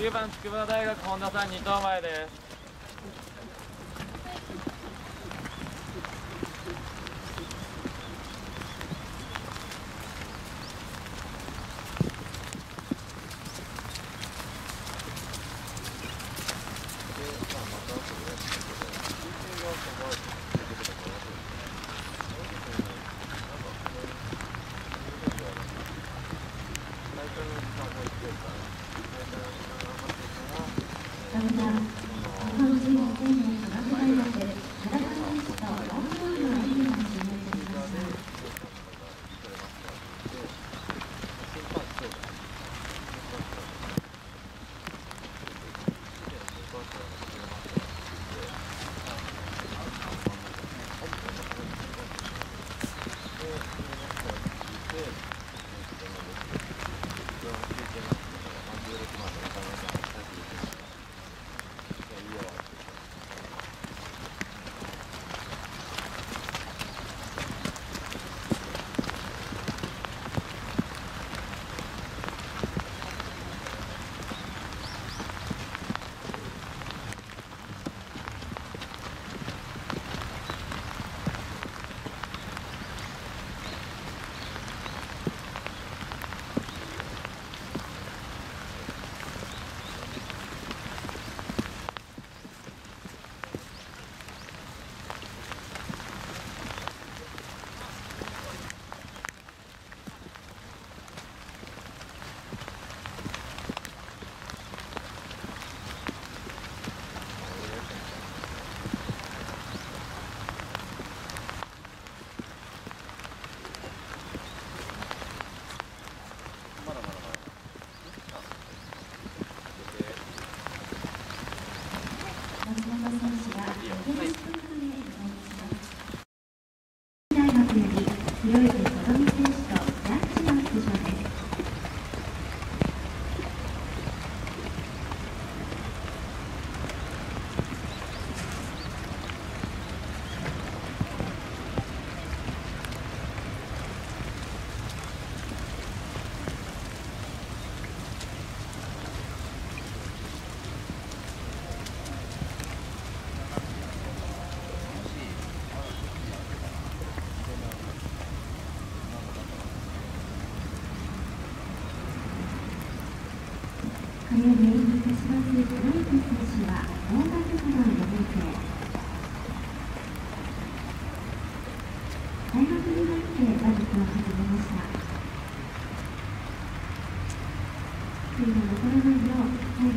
9番筑波大学本田さん2等前です。明天より演技いたします。トライク選手は大型から4年生大学になって馬術を始めました悔いが残らないよう